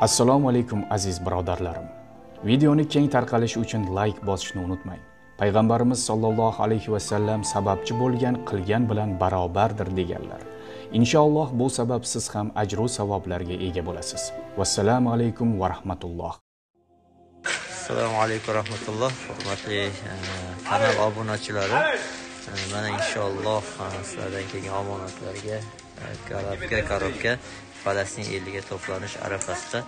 assalomu alaykum aziz birodarlarim. Videoni keng tarqalishi uchun layk bosishni unutmang. Payg'ambarimiz sollallohu alayhi vasallam sababchi bo'lgan qilgan bilan barobardir deganlar. Inshaalloh bu sabab siz ham ajru savoblarga ega bo'lasiz. Vassalomu alaykum va rahmatulloh. Assalomu alaykum rahmatulloh hurmatli e, kanal obunachilari e, mana inshaalloh e, sizlardan kelgan omonatlarga eh, korobka korobka falastin eliga to'planish arafasida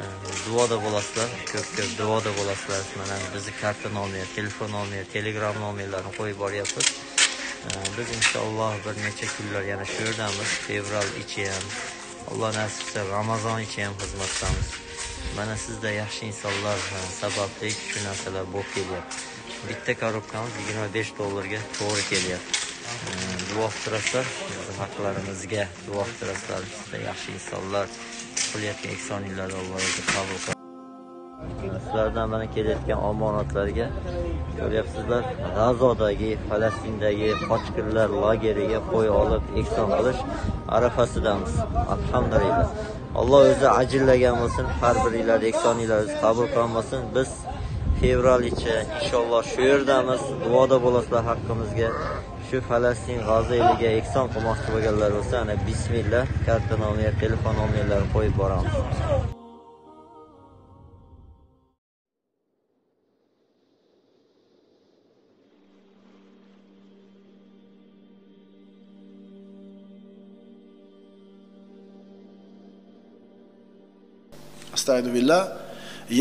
e, duoda bo'lasizlar ko'p ko'p duoda bo'lasizlar. Mana bizni karta nomer telefon nomer telegram nomerlarini qo'yib boryapmiz. E, biz inshaalloh bir necha kunlar yana shu yerdamiz fevral ichi ham alloh nasib etsa ramazon ichi ham xizmatdamiz. Mana sizda yaxshi insonlar eh, sababli shu narsalar bo'lib kelyapti. Bitta korobkamiz yigirma besh dollarga to'g'ri kelyapti. Eh, duo qiltirasizlar haqlarimizga duo qiltirasizlar sizlar yaxshi insonlar qilayotgan ehsoninglarni alloh o'zi qabul qilsin. Sizlardan mana kelayotgan omonatlarga ko'ryapsizlar g'azodagi falastindagi qochqinlar lageriga qo'y olib ehson qilish arafasidamiz. Alhamdulillah. Alloh o'zi ajillagan bo'lsin har biringlarni ehsoninglarni qabul qilmasin biz fevral ichi inshaalloh shu yerdamiz. Duoda bo'lasizlar haqqimizga. Shu falastin g'azo eliga ehson qilmoqchi bo'lganlar bo'lsa ana bismillah karta nomer telefon nomerlarini qo'yib boramiz استعيذ بالله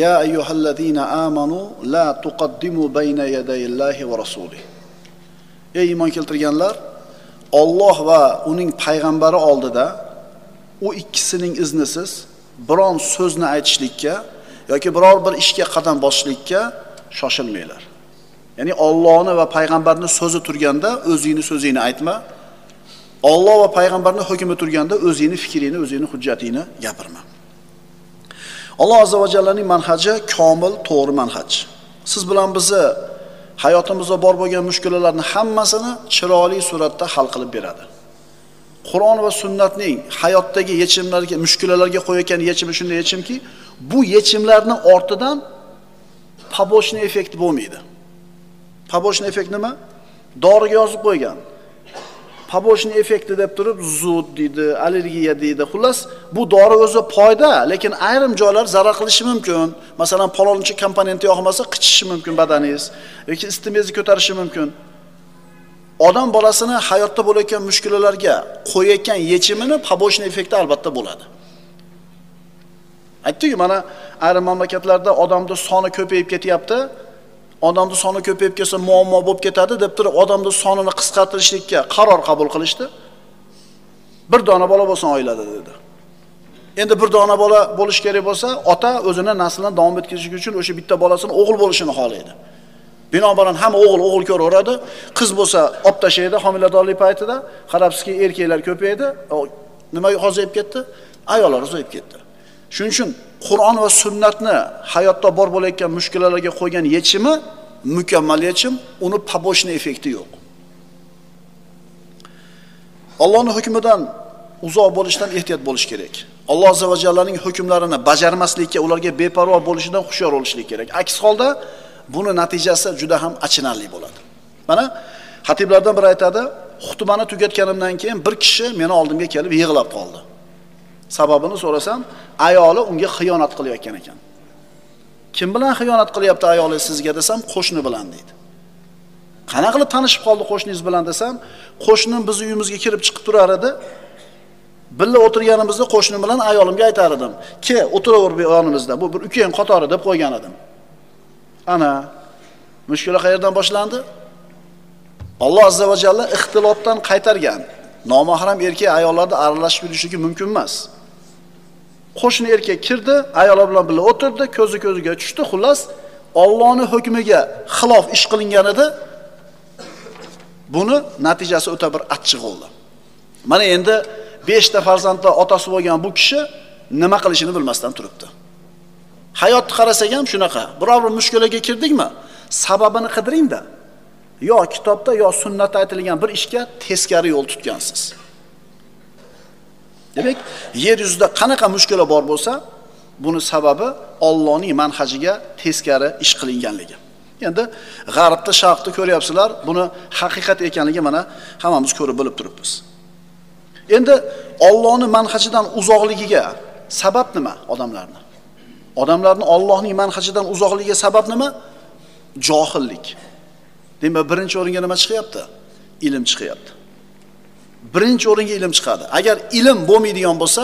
يا أيها الذين آمنوا لا تقدموا بين يدي الله ورسوله ey iymon keltirganlar Alloh va uning payg'ambari oldida u ikkisining iznisiz biron so'zni aytishlikka yoki biror bir ishga qadam bosishlikka shoshilmanglar. Ya'ni Allohni va payg'ambarni so'zi turganda o'zingni so'zingni aytma. Alloh va payg'ambarni hukmi turganda o'zingni fikringni o'zingni hujjatingni gapirma. Alloh azza va jallaning manhaji komil to'g'ri manhaj. Siz bilan bizni hayotimizda bor bo'lgan mushkulalarni hammasini chiroyli suratda hal qilib beradi. Qur'on va sunnatning hayotdagi yechimlarga mushkulalarga qo'yayotgan yechimi shunday yechimki bu yechimlarni ortidan побочный effekt bo'lmaydi. Побочный effekt nima? Doriga yozib qo'ygan. Побочный effekti deb turib zud deydi allergiya deydi. Xullas bu dori o'zi foyda lekin ayrim joylar zarar qilishi mumkin. Masalan palonchi komponenti yoqmasa qichishi mumkin badaningiz yoki istemingizni ko'tarishi mumkin. Odam bolasini hayotda bo'layotgan mushkulalarga qo'yayotgan yechimini побочный effekti albatta bo'ladi. Aytdikku mana ayrim mamlakatlarda odamni soni ko'payib ketyapti. Odamni soni ko'payib ketsa muammo bo'lib ketadi deb turib odamni sonini qisqartirishlikka qaror qabul qilishdi. Bir dona bola bo'lsin oilada dedi. Endi bir dona bola bo'lishi kerak bo'lsa ota o'zini naslini davom etkazish uchun o'sha bitta bolasini o'g'il bo'lishini xohlaydi. Binobarin hamma o'g'il o'g'il ko'raveradi. Qiz bo'lsa olib tashlaydi homiladorlik paytida. Qarabsizki erkaklar ko'paydi. Nima ozayib ketdi? Ayollar ozayib ketdi. Shuning uchun qur'on va sunnatni hayotda bor bo'layotgan mushkulalarga qo'ygan yechimi mukammal yechim uni побочный effekti yo'q. Allohni hukmidan uzoq bo'lishdan ehtiyot bo'lish kerak. Alloh azza va jallaning hukmlarini bajarmaslikka ularga beparvo bo'lishidan hushyor bo'lishlik kerak. Aks holda buni natijasi juda ham achinarli bo'ladi. Mana xatiblardan biri aytadi xutbani tugatganimdan keyin bir kishi meni oldimga kelib yig'lab qoldi. Sababini so'rasam ayoli unga xiyonat qilayotgan ekan. Kim bilan xiyonat qilyapti ayoli sizga desam qo'shni bilan deydi. Qanaqa qilib tanishib qoldi qo'shningiz bilan desam qo'shnim bizni uyimizga kirib chiqib turar edi. Birga o'tirganimizda qo'shnim bilan ayolimga aytar edim ke o'tiraver bu yonimizda bu bir ukang qatori deb qo'ygan edim. Ana mushkula qayerdan boshlandi? Alloh azza va jalla ixtilotdan qaytargan. Nomahram erkak ayollarda aralashib yurishligi mumkin emas. Qo'shni erkak kirdi ayoli bilan birga o'tirdi ko'zi ko'ziga tushdi xullas Allohning hukmiga xilof ish qilingan edi. Buni natijasi o'ta bir achchiq bo'ldi. Mana endi beshta farzandlar otasi bo'lgan bu kishi nima qilishini bilmasdan turibdi. Hayotni qarasak ham shunaqa. Biror bir mushkulaga kirdikmi sababini qidiringda. Yo kitobda yo sunnatda aytilgan bir ishga teskari yo'l tutgansiz. Demak yer yuzida qanaqa mushkula bor bo'lsa Buni sababi Allohning manhajiga teskari ish qilinganligi. Endi g'arbda, sharqda ko'ryapsizlar, buni haqiqat ekanligi mana hammamiz ko'rib bilib turibmiz. Endi Allohning manhajidan uzoqligiga sabab nima odamlarni? Odamlarni Allohning manhajidan uzoqligiga sabab nima? Johillik. Demak, birinchi o'ringa nima chiqyapti? Ilm chiqyapti. Birinchi o'ringa ilm chiqadi. Agar ilm bo'lmaydigan bo'lsa,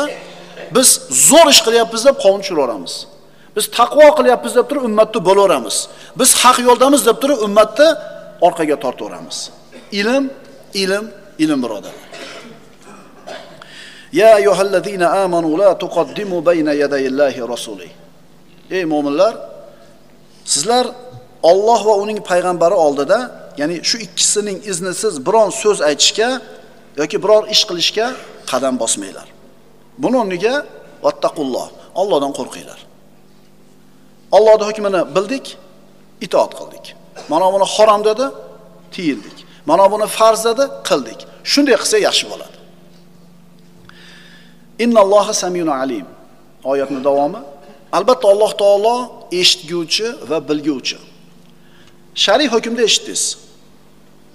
biz zo'r ish qilyapmiz deb qovun tushiraveramiz. Biz taqvo qilyapmiz deb turib ummatni bo'laveramiz. Biz haq yo'ldamiz deb turib ummatni orqaga tortaveramiz. Ilm, ilm, ilm birodarlar. Ya ayyuhallazina amanu la tuqaddimu bayna yadayillahi rasuli. Ey mu'minlar, sizlar Alloh va uning payg'ambari oldida, ya'ni shu ikkisining iznisiz biron so'z aytishga yoki biror ish qilishga qadam bosmanglar. Buni o'rniga vattaqulloh, Allohdan qo'rqinglar. Allohning hukmini bildik, itoat qildik. Mana buni harom dedi, tiyildik. Mana buni farz dedi, qildik. Shunday qilsa yaxshi bo'ladi. Innalloha samiyun alim. oyatni davomi. Albatta Alloh taolo eshitguvchi va bilguvchi. Shar'iy hukmda eshitdingiz.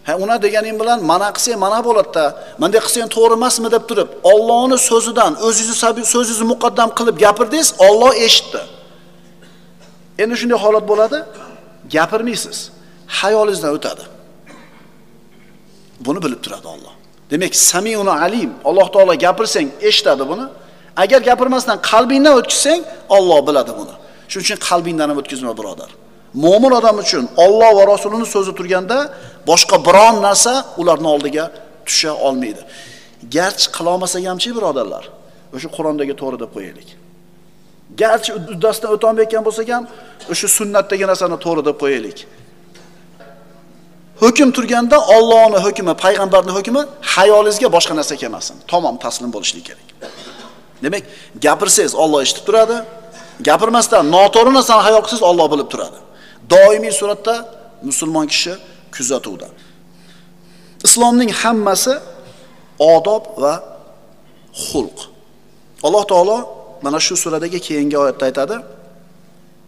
Ha, una deganing bilan mana qilsang mana bo'ladi-da, bunday qilsang to'g'ri emasmi deb turib, Allohning so'zidan o'zingizni so'zingizni muqaddam qilib gapirdingiz, Alloh eshitdi. Endi shunday holat bo'ladi, gapirmaysiz. Hayolingizdan o'tadi. Buni bilib turadi Alloh. Demak, Samiun alim. Alloh taolo gapirsang eshitadi buni. Agar gapirmasdan qalbingdan o'tkazsang, Alloh biladi buni. Shuning uchun qalbingdan ham o'tkazma, birodar. Mo'min odam uchun Alloh va Rasulining so'zi turganda boshqa biron narsa ularning oldiga tusha olmaydi. Garchi qilolmasak hamchi, birodarlar. O'sha Qur'ondagi to'g'ri deb qo'yaylik. Garchi uddasidan o'tolmayotgan bo'lsak ham, o'sha sunnatdagi narsani to'g'ri deb qo'yaylik. Hukm turganda Allohning hukmi, payg'ambarning hukmi hayolingizga boshqa narsa kelmasin. Tamom taslim bo'lishlik kerak. Demak, gapirsangiz Alloh eshitib turadi. Gapirmasdan noto'g'ri narsani hayol qilsangiz Alloh bilib turadi. Doimiy suratda musulmon kishi kuzatuvda. Islomning hammasi odob va xulq. Alloh taolo mana shu suradagi keyingi oyatda aytadi.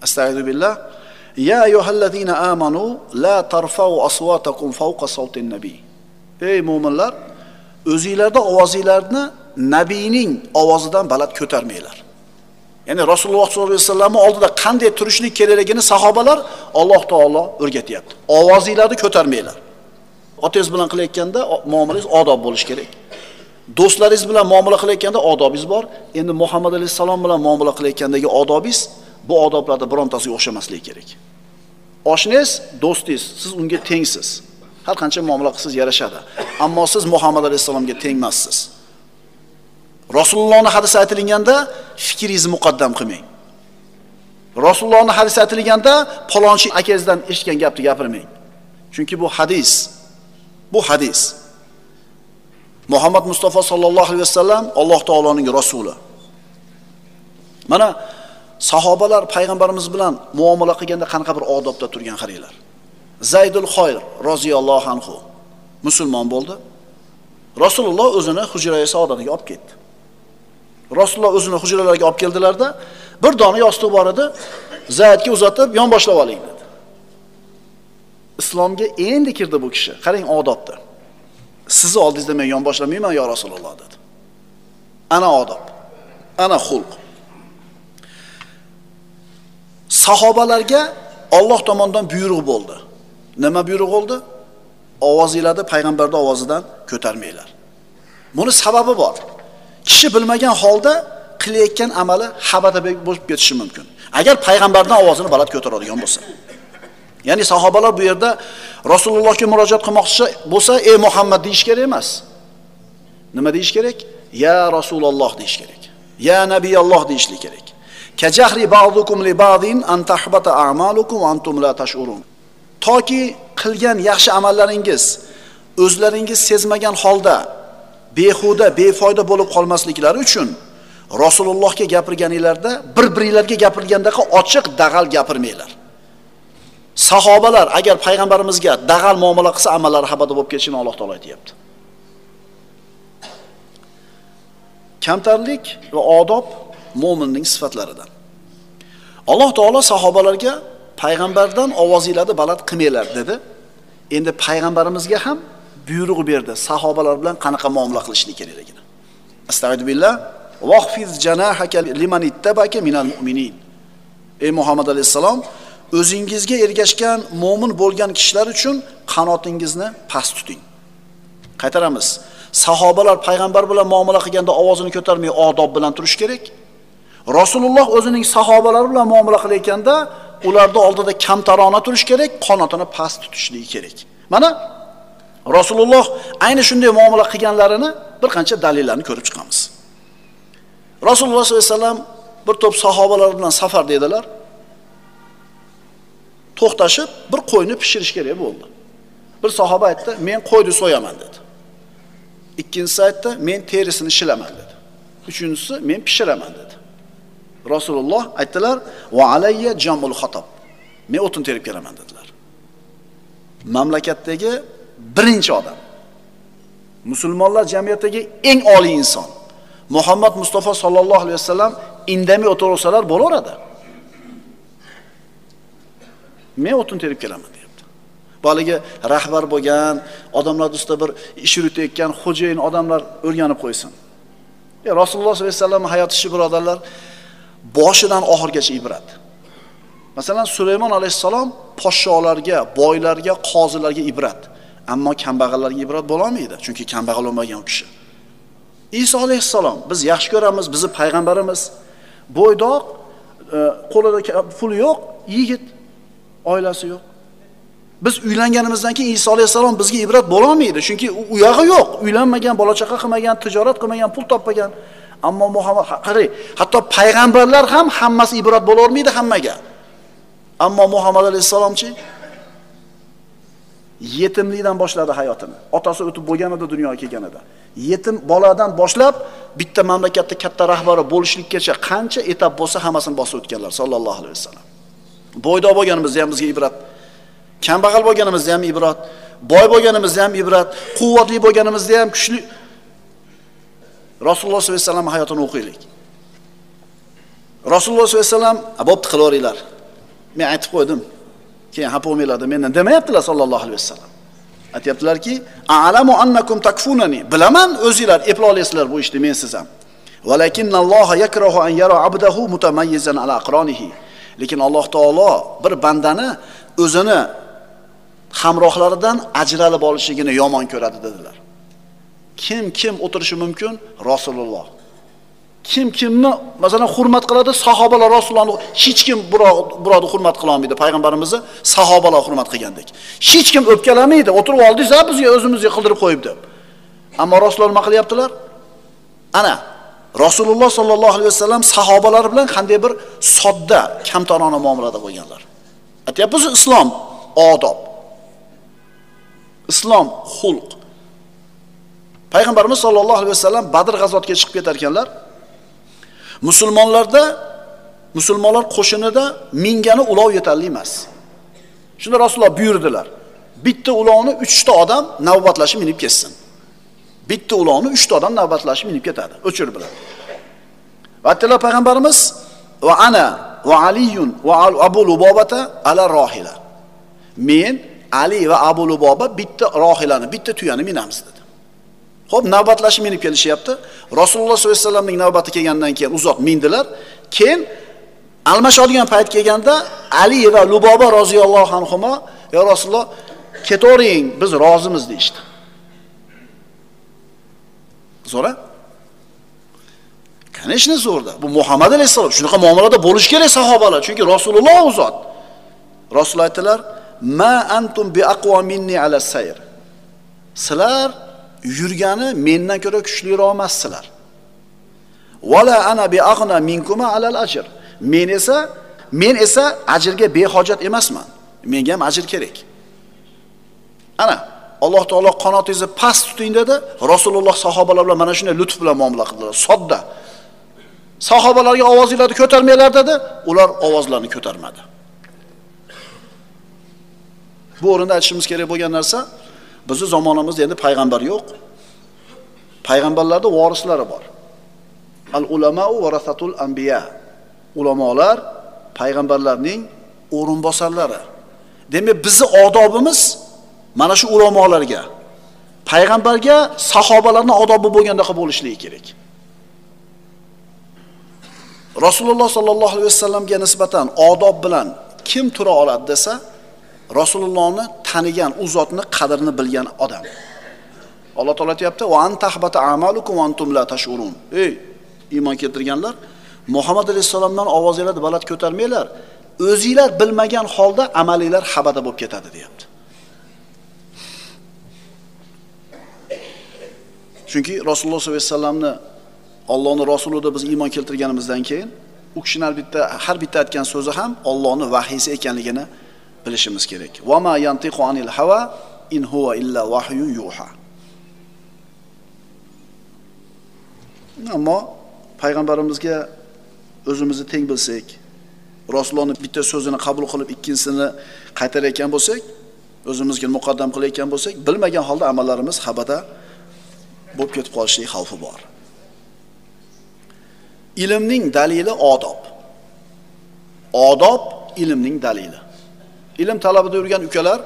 Astagfiru billah. Ya ayyuhallazina amanu la tarfa'u aswatakum fawqa sawtin nabiy. Ey mu'minlar, o'zingizlarda ovozinglarni nabiyning ovozidan baland ko'tarmanglar. Ya'ni Rasululloh sollallohu alayhi vasallamni oldida qanday turishlik kerakligini sahobalar Alloh taolo o'rgatyapti. Ovozinglarni ko'tarmanglar. Otangiz bilan qilayotganda muomalangiz odob bo'lishi kerak. Do'stlaringiz bilan muomala qilayotganda odobingiz bor. Endi Muhammad alayhissalom bilan muomala qilayotgandagi odobingiz bu odoblarni birontasiga o'xshamasligi kerak. Oshnangiz, do'stingiz, siz unga tengsiz. Har qancha muomala qilsangiz yarashadi. Ammo siz Muhammad alayhissalomga tengmassiz. Rasulullohning hadisi aytilganda fikringizni muqaddam qilmang. Rasulullohning hadisi aytilganda palonchi akangizdan eshitgan gapni gapirmang. Chunki bu hadis. Bu hadis. Muhammad Mustafa sallallohu alayhi vasallam Alloh taoloning rasuli. Mana sahobalar payg'ambarimiz bilan muomala qilganda qanaqa bir odobda turgan qaranglar. Zaydul Xoyr roziyallohu anhu musulmon bo'ldi. Rasululloh o'zini hujrai saodatiga olib ketdi. Rasululloh o'zini hujralarga olib keldilarda, bir dona yostiq bor edi. Zaydga uzatib, yon boshlab oling dedi. Islomga endi kirdi bu kishi. Qarang odobni. Sizni oldingizda men yon boshlamayman yo Rasululloh dedi. Ana odob. Ana xulq. Sahobalarga Alloh tomonidan buyruq bo'ldi. Nima buyruq bo'ldi? Ovozinglarni payg'ambarning ovozidan ko'tarmanglar. Buni sababi bor. Kishi bilmagan holda qilayotgan amali xabada bo'lib ketishi mumkin. Agar payg'ambardan ovozini baland ko'taradigan bo'lsa. Ya'ni sahobalar bu yerda Rasulullohga murojaat qilmoqchi bo'lsa, "Ey Muhammad" deyish kerak emas. Nima deyish kerak? "Ya Rasululloh" deyish kerak. "Ya Nabiyalloh" deyishlik kerak. Kajahri ba'dukum li ba'din an tahbata a'malukum wa antum la tash'urun. Toki qilgan yaxshi amallaringiz o'zlaringiz sezmagan holda behuda, befoyda bo'lib qolmasliklari uchun Rasulullohga gapirganinglarda bir-biringlarga gapirgandaqa ochiq dag'al gapirmanglar. Sahobalar agar payg'ambarimizga dag'al muomala qilsa amallari habada bo'lib ketishini Alloh taolo aytyapti Kamtarlik va odob mo'minning sifatlaridan. alloh taolo sahobalarga payg'ambardan ovozinglarni baland qilmanglar dedi endi payg'ambarimizga ham buyruq berdi. Sahobalar bilan qanaqa muomala qilishlik kerakligini astag'idbillah vahfiz janahaka liman ittabaka minal mu'minin. Ey muhammad alayhissalom o'zingizga ergashgan mo'min bo'lgan kishilar uchun qanotingizni past tuting. Qaytaramiz. Sahobalar payg'ambar bilan muomala qilganda ovozini ko'tarmay odob bilan turish kerak. Rasululloh o'zining sahobalari bilan muomala qilayotganda ularni oldida kamtarona turish kerak qanotini past tutishligi kerak. Mana rasululloh ayni shunday muomala qilganlarini bir qancha dalillarni ko'rib chiqamiz. Rasululloh sollallohu alayhi vasallam bir to'p sahobalar bilan safarda edilar to'xtashib bir qo'yni pishirish kerak bo'ldi. Bir sahoba aytdi men qo'yni so'yaman dedi. Ikkinchisi aytdi men terisini shilaman dedi. Uchinchisi men pishiraman dedi. Rasululloh aytdilar va alayya jamul xatob men o'tin terib kelaman dedilar. Mamlakatdagi birinchi odam. Musulmonlar jamiyatidagi eng oliy inson. Muhammad mustafa sollallohu alayhi vasallam indamay o'tiraversalar bo'laveradi men o'tin terib kelaman deyapti. Boyagi rahbar bo'lgan odamlar ustida bir ish yuritayotgan xo'jayin odamlar o'rganib qo'ysin. Rasululloh sollallohu alayhi vasallam hayot ishi birodarlar boshidan oxirigacha ibrat. Masalan sulaymon alayhissalom podsholarga boylarga qozilarga ibrat. Ammo kambag'allarga ibrat bo'lolmaydi chunki kambag'al bo'lmagan u kishi. Iso alayhissalom biz yaxshi ko'ramiz bizni payg'ambarimiz bo'ydoq e, qo'lida puli yo'q yigit oilasi yo'q. Biz uylanganimizdan keyin iso alayhissalom bizga ibrat bo'lolmaydi chunki u yog'i yo'q uylanmagan bola chaqa qilmagan tijorat qilmagan pul topmagan. Ammo muhammad qarang hatto payg'ambarlar ham hammasi ibrat bo'lavermaydi hammaga. Ammo muhammad alayhissalomchi yetimlikdan boshladi hayotini. Otasi o'tib bo'lganida dunyoga kelganida. Yetim boladan boshlab bitta mamlakatda katta rahbari bo'lishlikkacha qancha etap bo'lsa hammasini bosib o'tganlar sallallohu alayhi vasallam. Bo'ydoq bo'lganimizda ham bizga ibrat. Kambag'al bo'lganimizda ham ibrat. Boy bo'lganimizda ham ibrat. Quvvatli bo'lganimizda ham kuchli. Rasululloh sollallohu alayhi vasallam hayotini o'qiylik. Rasululloh sollallohu alayhi vasallam bo'pti qilaveringlar. Men aytib qo'ydim. Keyin xafa bo'lmanglar mendan demayaptilar sallallohu alayhi vasallam. Aytyaptilarki alamu annakum takfunani. Bilaman o'zinglar eplay olasizlar bu ishni men siz ham. Yakrahu an yara abdahu mutamayyizan ala aqronihi lekin alloh taolo bir bandani o'zini hamrohlaridan ajralib olishligini yomon ko'radi dedilar. Kim kim o'tirishi mumkin? Rasululloh. Kim kimni masalan hurmat qiladi sahobalar rasulullohni hech kim birovni hurmat qila olmaydi. Payg'ambarimizni sahobalar hurmat qilgandek. Hech kim o'pkalamaydi o'tirib oldingiz bizga o'zimizga qildirib qo'yib deb. Ammo rasululloh nima qilyaptilar? Ana rasululloh sollallohu alayhi vasallam sahobalar bilan qanday bir sodda kamtarona muomalada bo'lganlar. Aytyapmiz islom odob. Islom xulq. Payg'ambarimiz sollallohu alayhi vasallam badr g'azotiga chiqib ketar ekanlar musulmonlarda musulmonlar qo'shinida mingani ulov yetarli emas. Shunda rasululloh buyurdilar bitta ulovni uchta odam navbatlashib minib ketsin. Bitta ulovni uchta odam navbatlashib minib ketadi o'chir bilan. Va aytdilar payg'ambarimiz va ana va aliyun va abu lubobata ala rohila. Men ali va abu luboba bitta rohilani bitta tuyani minamiz dedi. Xo'p, navbatlashib minib kelishyapti. Rasululloh sollallohu alayhi vasallamning navbati kelgandan keyin uzoq mindilar. Keyin almashadigan payt kelganda Ali va Luboba roziyallohu anhuma "Ya Rasululloh, ketavering, biz rozimiz" deyishdi. Zo'ra? Конечно, zo'rda. Bu Muhammad alayhissalom shunaqa muomalada bo'lish kerak sahobalar, chunki Rasululloh u zot. Rasul aytdilar: "Ma antum bi aqwa minni ala sayr." Sizlar yurgani mendan ko'ra kuchliroq emassizlar vala ana bi aghna minkuma alal ajr. Men esa men esa ajrga behojat emasman. Menga ham ajr kerak. Ana alloh taolo qanotingizni past tuting dedi. Rasululloh sahobalar bilan mana shunday lutf bilan muomala qildilar. Sodda. Sahobalarga ovozinglarni ko'tarmanglar dedi. Ular ovozlarini ko'tarmadi. Bu o'rinda aytishimiz kerak bo'lgan narsa bizni zamonimizda endi payg'ambar yo'q payg'ambarlarni vorislari bor al ulamau varasatul anbiya ulamolar payg'ambarlarning o'rinbosarlari. Demak, bizni odobimiz mana shu ulamolarga, payg'ambarga, sahobalarning odobi bo'lgandaqa bo'lishligi kerak. Rasululloh sollallohu alayhi vasallamga nisbatan odob bilan kim tura oladi desa, Rasulullohni tanigan, u zotni qadrini bilgan odam. Alloh taolo aytyapti "Va antahbata a'malukum antum la tashurun." Ey, iymon keltirganlar, Muhammad alayhissalomdan ovozinglarni baland ko'tarmanglar. O'zinglar bilmagan holda amalinglar habada bo'lib ketadi, deyapti. Chunki Rasululloh sollallohu alayhi vasallamni Allohning rasuli deb biz iymon keltirganimizdan keyin u kishini albatta har bitta aytgan so'zi ham Allohning vahiysi ekanligini bilishimiz kerak. Va ma yantiqu anil hawa in huwa illa wahyun yuha. Ammo payg'ambarimizga o'zimizni teng bilsak, rasulullohni bitta so'zini qabul qilib ikkinchisini qaytarayotgan bo'lsak, o'zimizga muqaddam qilayotgan bo'lsak, bilmagan holda amallarimiz habada bo'lib ketib qolishlik xavfi bor. Ilmning dalili odob. Odob ilmning dalili. Ilm talabida yurgan ukalar,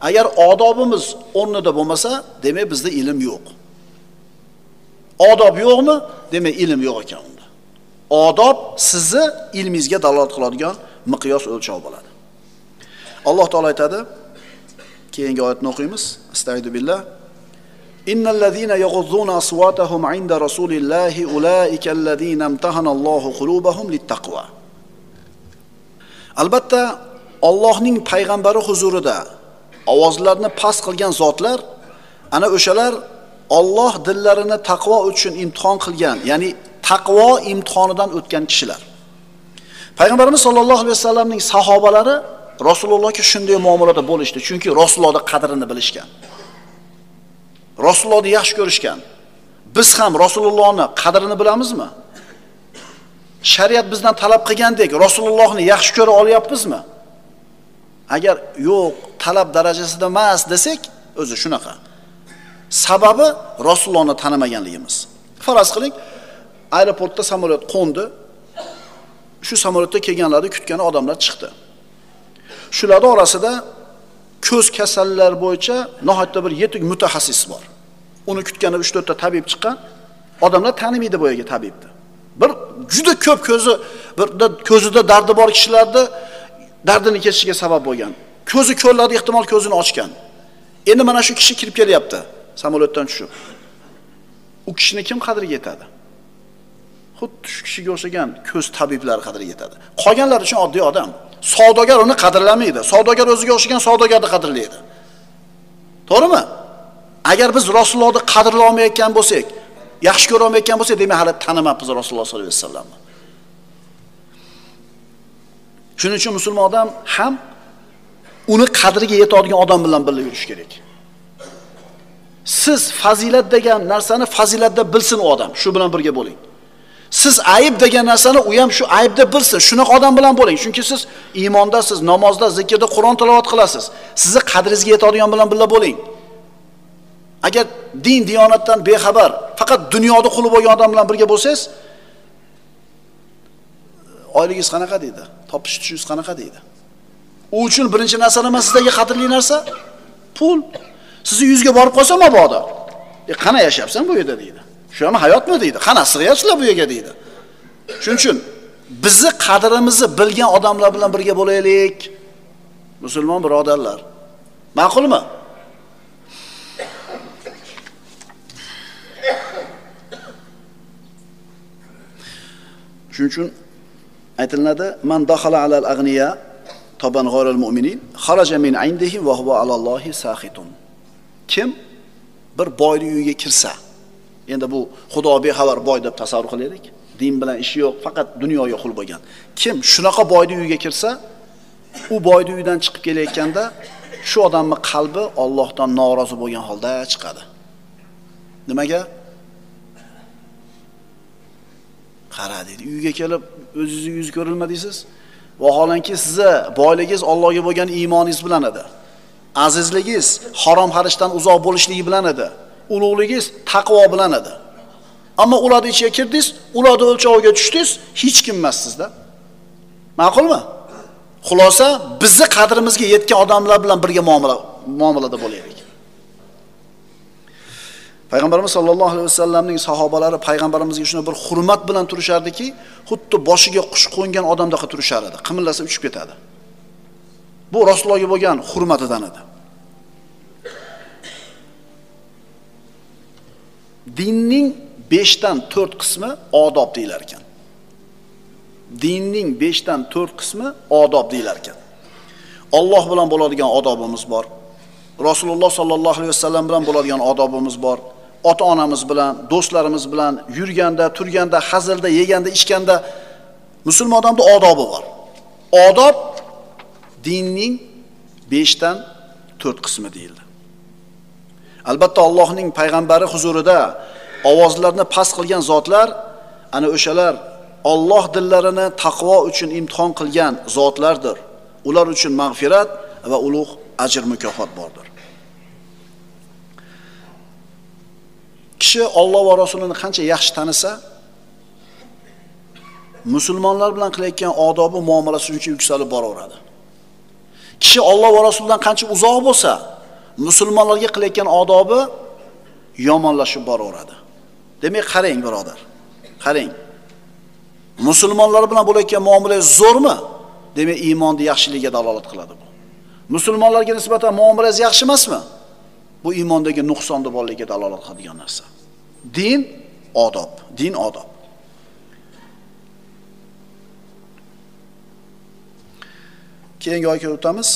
agar odobimiz o'rnida bo'lmasa, demak bizda ilm yo'q. Odob yo'qmi? Demak ilm yo'q ekan unda. Odob sizni ilmingizga dalolat qiladigan miqyos o'lchov bo'ladi. Alloh taolo aytadi, keyingi oyatni o'qiymiz. Astagfiru billah. إن الذين يغضون أصواتهم عند رسول الله أولئك الذين امتحن الله قلوبهم للتقوى albatta Allohning payg'ambari huzurida ovozlarni past qilgan zotlar ana o'shalar Alloh dillarini taqvo uchun imtihon qilgan, ya'ni taqvo imtihonidan o'tgan kishilar. Payg'ambarimiz sollallohu alayhi vasallamning sahobalari Rasulullohga shunday muomalada bo'lishdi, chunki Rasulullohning qadrini bilishgan. Rasulullohni yaxshi ko'rishgan. Biz ham Rasulullohni qadrini bilamizmi? Shariat bizdan talab qilgandek Rasulullohni yaxshi ko'ra olyapmizmi? Agar yo'q, talab darajasida emas desak, o'zi shunaqa. Sababi Rasulullohni tanimaganligimiz. Faraz qiling, aeroportda samolyot qo'ndi. Shu samolyotda kelganlarni kutgan odamlar chiqdi. Shularning orasida ko'z kasallar bo'yicha nihoyatda bir yetuk mutaxassis bor. Uni kutgani 3-4 ta tabib chiqqan. Odamlar tanimaydi boyagi tabibni. Bir juda ko'p ko'zi bir ko'zida dardi bor kishilarni dardini kesishiga sabab bo'lgan. Ko'zi ko'rladi ehtimol ko'zini ochgan. Endi mana shu kishi kirib kelyapti samolyotdan tushib. U kishini kim qadriga yetadi? Xuddi shu kishiga o'xshagan ko'z tabiblari qadriga yetadi. Qolganlar uchun oddiy odam. savdogar uni qadrlamaydi. Savdogar o'ziga o'xshagan savdogarni qadrlaydi. To'g'rimi? Agar biz Rasulullohni qadrlay olmayotgan bo'lsak, yaxshi ko'ra olmayotgan bo'lsak, demak hali tanimabmiz Rasululloh sollallohu alayhi vasallamni. Shuning uchun musulmon odam ham uni qadriga yetadigan odam bilan birga yurish kerak. Siz fazilat degan narsani fazilatda bilsin u odam, shu bilan birga bo'ling. Siz ayb degan narsani u ham shu aybda bilsin. Shunaqa odam bilan bo'ling. Chunki siz iymondasiz, namozda, zikrda, Qur'on tilovat qilasiz. Sizni qadringizga yetadigan bilan birga bo'ling. Agar din, diyonatdan bexabar, faqat dunyoda quli bo'lgan odam bilan birga bo'lsangiz, oyligingiz qanaqa deydi? Topish tushingiz qanaqa deydi? U uchun birinchi narsa nima sizdagi qadrli narsa? Pul. Sizni yuzga borib qolsa mabodo. E qana yashayapsan bu yerda deydi. Shu ham hayotmi deydi. Qana sig'yapsizlar bu yerga deydi. Shuning uchun bizni qadrimizni bilgan odamlar bilan birga bo'laylik. Musulmon birodarlar. Ma'qulmi? Shuning uchun aytiladi: "Man dahala alal aghniya toban g'oral mu'minin, kharaja min indihi va huwa alallohi sahitun." Kim bir boyni uyiga kirsa, Endi bu xudo bexabar boy deb tasavvur qilaylik. Din bilan ishi yo'q, faqat dunyoga qul bo'lgan. Kim shunaqa boyni uyiga kirsa, u boyni uyidan chiqib kelayotganda shu odamning qalbi Allohdan norozi bo'lgan holda chiqadi. Nimaga? Qara deydi, uyga kelib o'zingizni yuz ko'rilmadingiz. Vaholanki sizni boyligingiz Allohga bo'lgan iymoningiz bilan edi. Azizligingiz harom xarishdan uzoq bo'lishligi bilan edi. ulug'ligingiz taqvo bilan edi. Ammo ularni ichiga kirdingiz, ularni o'lchoviga tushdingiz, hech kim emassizda. Ma'qulmi? Xulosa bizni qadrimizga yetgan odamlar bilan birga muomala muomalada bo'laylik. Payg'ambarimiz sollallohu alayhi vasallamning sahobalari payg'ambarimizga shunday bir hurmat bilan turishardiki, xuddi boshiga qush qo'ngan odamdek turishar edi. Qimillasa uchib ketadi. Bu Rasulullohga bo'lgan hurmatidan edi. Dinning 5 dan 4 qismi odob deyilar ekan. Dinning 5 dan 4 qismi odob deyilar ekan. Alloh bilan bo'ladigan odobimiz bor. Rasululloh sollallohu alayhi vasallam bilan bo'ladigan odobimiz bor. Ota onamiz bilan do'stlarimiz bilan yurganda turganda hazilda yeganda ichganda musulmon odamda odobi bor. Odob dinning beshdan to'rt qismi deyildi. Albatta allohning payg'ambari huzurida ovozlarni past qilgan zotlar ana o'shalar Alloh dillarini taqvo uchun imtihon qilgan zotlardir. Ular uchun mag'firat va ulug' ajr mukofot bordir. Kishi Alloh va Rasulini qancha yaxshi tanisa, musulmonlar bilan qilayotgan odobi muomalasi shuncha yuksalib boraveradi. Kishi Alloh va Rasulidan qancha uzoq bo'lsa, musulmonlarga qilayotgan odobi yomonlashib boraveradi. Demak, qarang birodar. Qarang. Musulmonlar bilan bo'layotgan muomalangiz zo'rmi? Demak, iymonni yaxshiligiga dalolat qiladi bu. Musulmonlarga nisbatan muomalangiz yaxshi emasmi? Bu iymondagi nuqsonni borligiga dalolat qiladigan narsa. Din odob din odob. Keyingi oyga o'tamiz.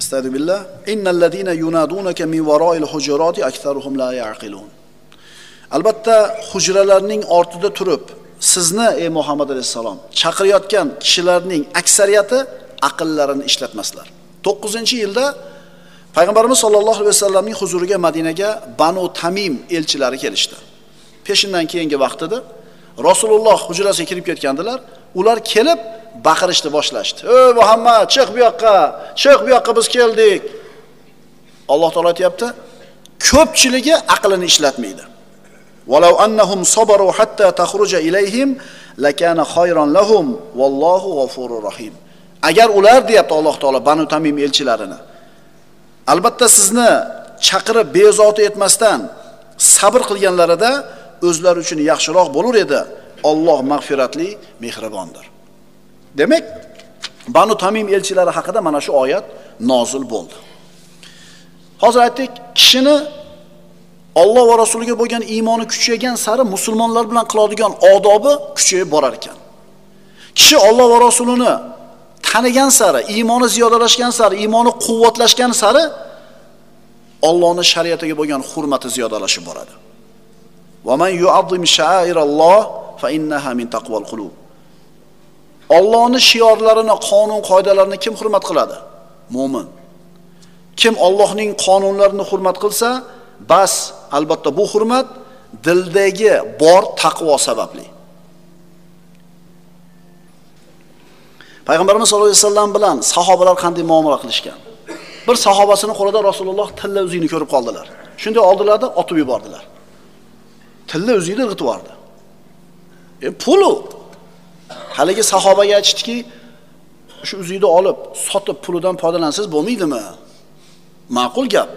Astag'firullah. Innal ladina yunadunaka min varoil hujurati aktharuhum la yaqilun. Albatta hujralarning ortida turib sizni ey muhammad alayhissalom chaqirayotgan kishilarning aksariyati aqllarini ishlatmaslar. To'qqizinchi yilda payg'ambarimiz sollallohu alayhi vasallamning huzuriga madinaga banu tamim elchilari kelishdi. Peshindan keyingi vaqtida rasululloh hujrasiga kirib ketgandilar. Ular kelib baqirishni boshlashdi. Ey muhammad chiq bu yoqqa chiq bu yoqqa biz keldik. Alloh taolo aytyapti ko'pchiligi aqlini ishlatmaydi. Walau annahum sabaru hatta takhruja ilayhim lakana khayran lahum vallohu g'afurur rahim. Agar ular deyapti alloh taolo banu tamim elchilarini albatta sizni chaqirib bezovta etmasdan sabr qilganlarida o'zlari uchun yaxshiroq bo'lar edi. Alloh mag'firatli mehribondir. Demak banu tamim elchilari haqida mana shu oyat nozil bo'ldi. Hozir aytdik kishini Alloh va rasuliga bo'lgan iymoni kuchaygan sari musulmonlar bilan qiladigan odobi kuchayib borar ekan. Kishi Alloh va rasulini tanigan sari iymoni ziyodalashgan sari iymoni quvvatlashgan sari Allohning shariatiga bo'lgan hurmati ziyodalashib boradi. Va man yu'azzim sha'airalloh fa innaha min taqval qulub. Allohning shiorlarini qonun qoidalarini kim hurmat qiladi? Mo'min kim Allohning qonunlarini hurmat qilsa bas albatta bu hurmat dildagi bor taqvo sababli. Payg'ambarimiz sollallohu alayhi vasallam bilan sahobalar qanday muomala qilishgan? Bir sahobasini qo'lida rasululloh tilla uzukni ko'rib qoldilar. Shunday oldilarda otib yubordilar. Tilla uzukni irg'itib yubordi. E pulu! Haligi sahobaga aytishdiki shu uzukni olib sotib pulidan foydalansangiz bo'lmaydimi? Ma'qul gap.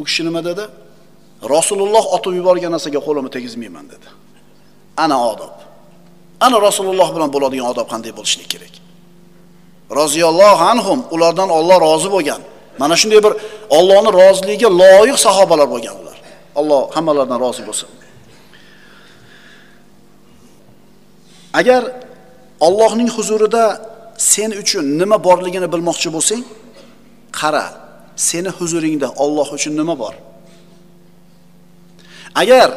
U kishi nima dedi? Rasululloh otib yuborgan narsaga qo'limni tegizmayman dedi. Ana odob. Ana rasululloh bilan bo'ladigan odob qanday bo'lishligi kerak? Roziyallohu anhum ulardan Alloh rozi bo'lgan. Mana shunday bir Allohning roziligiga loyiq sahobalar bo'lgan ular. Alloh hammalaridan rozi bo'lsin. Agar Allohning huzurida sen uchun nima borligini bilmoqchi bo'lsang qara seni huzuringda Alloh uchun nima bor? Agar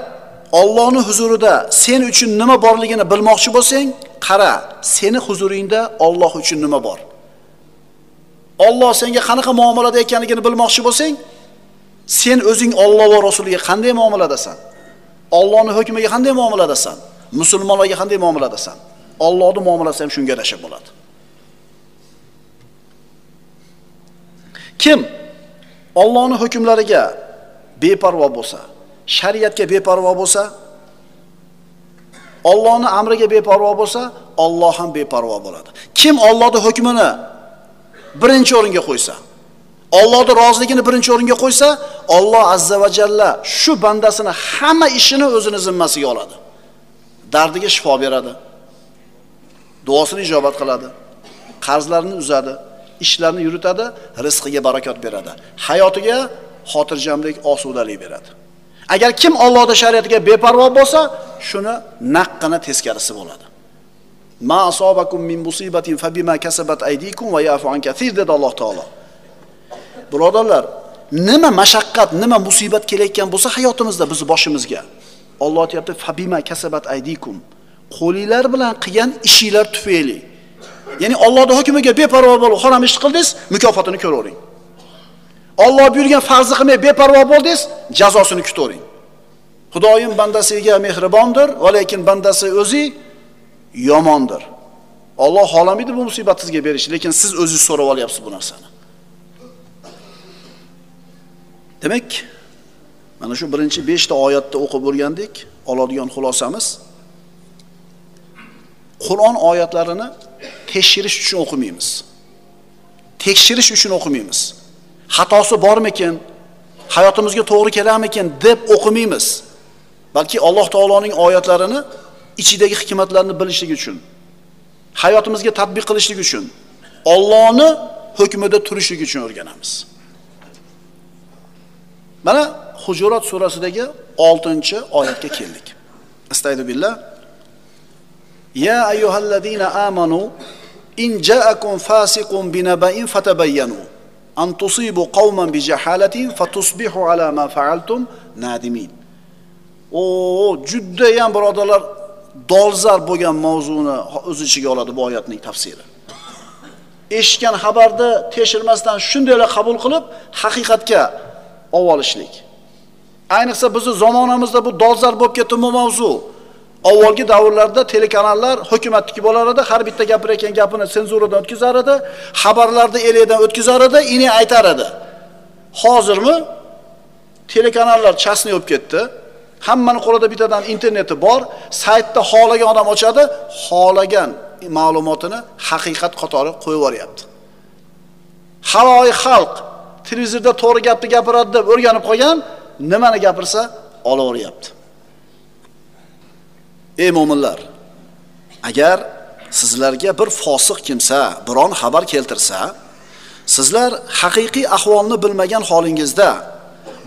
Allohning huzurida sen uchun nima borligini bilmoqchi bo'lsang qara seni huzuringda Alloh uchun nima bor? Alloh senga qanaqa muomalada ekanligini bilmoqchi bo'lsang sen o'zing Alloh va rasuliga qanday muomaladasan? Allohning hukmiga qanday muomaladasan? Musulmonlarga qanday muomaladasan? Allohning muomalasi ham shunga yarasha bo'ladi. Kim Allohning hukmlariga beparvo bo'lsa shariatga beparvo bo'lsa Allohning amriga beparvo bo'lsa, Alloh ham beparvo bo'ladi. Kim Allohning hukmini birinchi o'ringa qo'ysa, Allohning roziligini birinchi o'ringa qo'ysa, Alloh azza va jalla shu bandasini hamma ishini o'zini zimmasiga oladi. Dardiga shifo beradi. Duosini ijobat qiladi. Qarzlarini uzadi, ishlarini yuritadi, rizqiga barakot beradi. Hayotiga xotirjamlik, osudalik beradi. Agar kim Allohning shariatiga beparvo bo'lsa, shuni naqqina teskarisi bo'ladi. Ma asobakum min musibatin fabima kasabat aydikum va yafu an kathir dedi Alloh taolo. Birodarlar, nima mashaqqat, nima musibat kelayotgan bo'lsa hayotimizda bizni boshimizga, Alloh aytyapti fabima kasabat aydikum. Qo'linglar bilan qilgan ishinglar tufayli. Ya'ni Allohning hukmiga beparvo bo'lib harom ish qildingiz, mukofotini ko'ravering. Alloh buyurgan farzni qilmay beparvo bo'ldingiz, jazosini kutavering. Xudoyim bandasiga mehribondir, va lekin bandasi o'zi yomondir. Alloh xolamaydi bu musibat sizga berish, lekin siz o'zingiz so'rab olyapsiz bu narsani. Demak, mana shu birinchi 5 ta oyatda o'qib o'rgandik. Oladigan xulosamiz Qur'on oyatlarini tekshirish uchun o'qimaymiz. Tekshirish uchun o'qimaymiz. Xatosi bormikin, hayotimizga to'g'ri kelarmikin deb o'qimaymiz. Balki Alloh taoloning oyatlarini ichidagi hikmatlarni bilishlik uchun, hayotimizga tatbiq qilishlik uchun, Allohni hukmida turishlik uchun o'rganamiz. Mana Hujurat surasidagi 6-oyatga keldik. Astaydu billah. Ya ayyuhallazina amanu in ja'akum fasiqun binaba'in fatabayyanu an tusibu qauman bijahalatin fatusbihu ala ma fa'altum nadimin. O juda ham birodarlar dolzarb bo'lgan mavzuni o'z ichiga oladi bu oyatning tafsiri. Eshitgan xabarni tekshirmasdan shundaylar qabul qilib, haqiqatga olishlik. Ayniqsa bizni zamonamizda bu dolzarb bo'lib ketdi bu mavzu. Avvalgi davrlarda telekanallar hukumatniki bo'lar edi, har bitta gapirayotgan gapini senzuradan o'tkazar edi, xabarlarni elakdan o'tkazar edi, ini aytar edi. Hozirmi telekanallar chasni bo'lib ketdi. Hammani qo'lida bittadan interneti bor, saytda xolagan odam ochadi, xolagan ma'lumotini haqiqat qatori qo'yib yuboryapti. Haloyi xalq televizorda to'g'ri gapni gapiradi deb o'rganib qolgan, nimani gapirsa olaveryapti. Ey mu'minlar, agar sizlarga bir fosiq kimsa biron xabar keltirsa, sizlar haqiqiy ahvolni bilmagan holingizda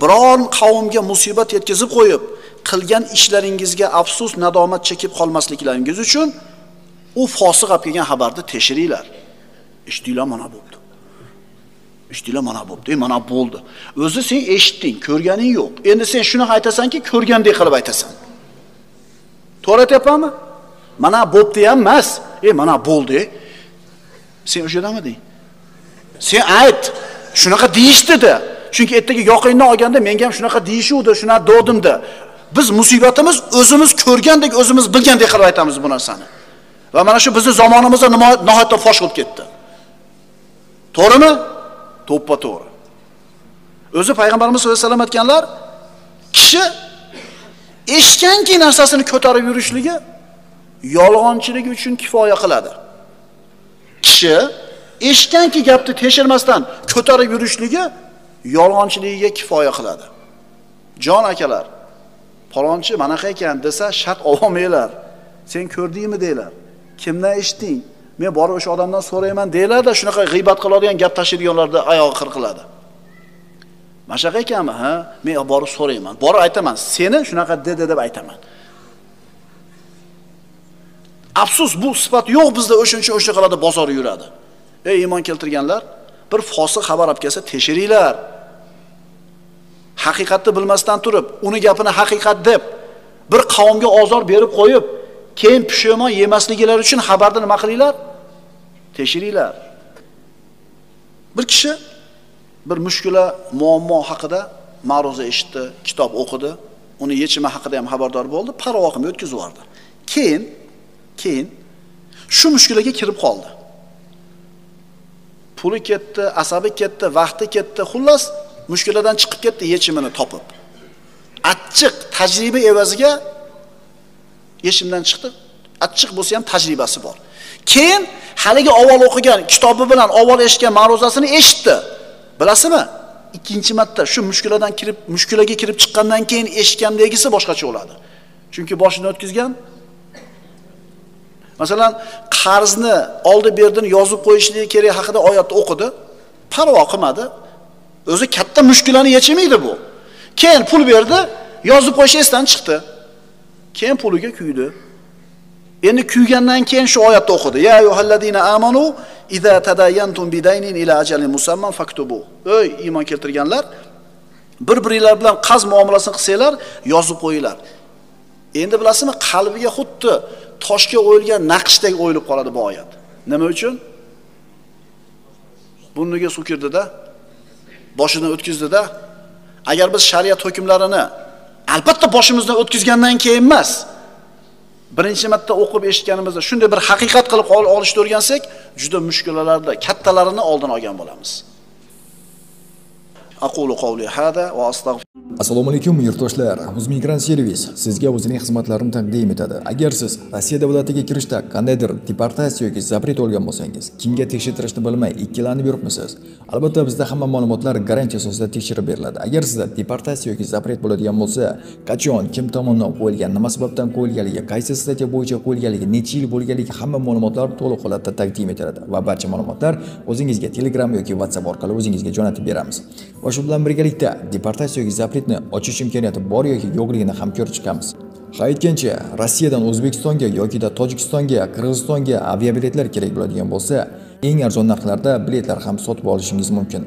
biron qavmga musibat yetkazib qo'yib, qilgan ishlaringizga afsus, nadomat chekib qolmasliklaringiz uchun u fosiq olib kelgan xabarni tekshiringlar. Eshitdinglar mana bo'ldi. Eshitdinglar mana bo'ldi, e mana bo'ldi. O'zi sen eshitding, ko'rganing yo'q. Endi sen shuni aytasanki, ko'rgandek qilib aytasan. To'g'ri aytyapmanmi? Mana bo'pti ham emas. E mana bo'ldi. Sen o'shadamiding? Sen ayt. Shunaqa deyishdida. Chunki ertaga yoqingdan olganda menga ham shunaqa deyishuvdi, shuna dodimda. Biz musibatimiz o'zimiz ko'rgandek, o'zimiz bilgandek qilib aytamiz bu narsani. Va mana shu bizning zamonimizda nihoyatda fosh bo'lib ketdi. To'g'rimi? To'ppa to'g'ri. O'zi payg'ambarimiz sallallohu alayhi vasallam aytganlar, kishi eshitganki narsasini ko'tarib yurishligi yolg'onchilik uchun kifoya qiladi. Kishi eshitganki gapni tekshirmasdan ko'tarib yurishligi yolg'onchiligiga kifoya qiladi. Jon akalar, palonchi manaqa ekan desa shart olmanglar. Sen ko'rdingmi deylar. Kimdan eshitding? Men borib o'sha odamdan so'rayman deylarda shunaqa g'iybat qiladigan gap tashlaydiganlarda oyog'i qirqiladi. Mashaqa ekanmi? Ha, men borib so'rayman. Borib aytaman, seni shunaqa dedi deb aytaman. Afsus, bu sifat yo'q bizda o'shuncha o'sha qiladi, bozor yuradi. Ey iymon keltirganlar, bir fosiq xabar olib kelsa, tekshiringlar. Haqiqatni bilmasdan turib, uni gapini haqiqat deb bir qavmga ozor berib qo'yib, keyin pushaymon yemasliklari uchun xabarni nima qilinglar? Tekshiringlar. Bir kishi bir mushkula muammo haqida ma'ruza eshitdi, kitob o'qidi, uni yechimi haqida ham xabardor bo'ldi, parvo qilmay o'tkazib yubordi. Keyin keyin shu mushkulaga kirib qoldi. Puli ketdi, asabi ketdi, vaqti ketdi, xullas mushkuladan chiqib ketdi yechimini topib. Achchiq tajriba evaziga yechimdan chiqdi. Achchiq bo'lsa ham tajribasi bor. Keyin haligi avval o'qigan kitobi bilan avval eshitgan ma'ruzasini eshitdi. Bilasizmi? Ikkinchi marta shu mushkuladan kirib, mushkulaga kirib chiqqandan keyin eshitgandagisi boshqacha bo'ladi. Chunki boshini o'tkazgan Masalan, qarzni oldi berdini yozib qo'yishligi kerak haqida oyatni o'qidi, parvo qilmadi. O'zi katta mushkulani yechmaydi bu. Keyin pul berdi, yozib qo'yish esdan chiqdi. Keyin puliga kuydi. Endi kuygandan keyin shu oyatni o'qidi. Ya ayyuhallazina amanu idza tadayantum bidaynin ila ajalin musamman faktubu. Ey iymon keltirganlar, bir-biringlar bilan qarz muomalasini qilsanglar, yozib qo'yinglar. Endi bilasizmi, qalbiga xuddi toshga o'yilgan naqshdek o'yilib qoladi bu oyat. Nima uchun? Burniga suv kirdida, boshidan o'tkizdida, agar biz shariat hukmlarini albatta boshimizdan o'tkazgandan keyin emas, birinchi marta o'qib eshitganimizda shunday bir haqiqat qilib olishni o'rgansak, juda mushkulalarni kattalarini oldin olgan bo'lamiz. aqulu qawli hada va astagfir assalomu alaykum yurtdoshlar. Uzmigrant servis sizga o'zining xizmatlarini taqdim etadi agar siz rossiya davlatiga kirishda qandaydir deportatsiya yoki zapret olgan bo'lsangiz kimga tekshirtirishni bilmay ikkilanib yuribmisiz? Albatta bizda hamma ma'lumotlar garantiya asosida tekshirib beriladi. Agar sizda deportatsiya yoki zapret bo'ladigan bo'lsa qachon kim tomonidan qo'yilgan nima sababdan qo'yilganligi qaysi statya bo'yicha qo'yilganligi necha yil bo'lganligi hamma ma'lumotlar to'liq holatda taqdim etiladi va barcha ma'lumotlar o'zingizga telegram yoki whatsapp orqali o'zingizga jo'natib beramiz. Va shu bilan birgalikda deportatsiya yoki zapretni ochish imkoniyati bor yoki yo'qligini ham ko'rib chiqamiz ha aytgancha rossiyadan o'zbekistonga yokida tojikistonga qirg'izistonga aviabiletlar kerak bo'ladigan bo'lsa eng arzon narxlarda biletlar ham sotib olishingiz mumkin.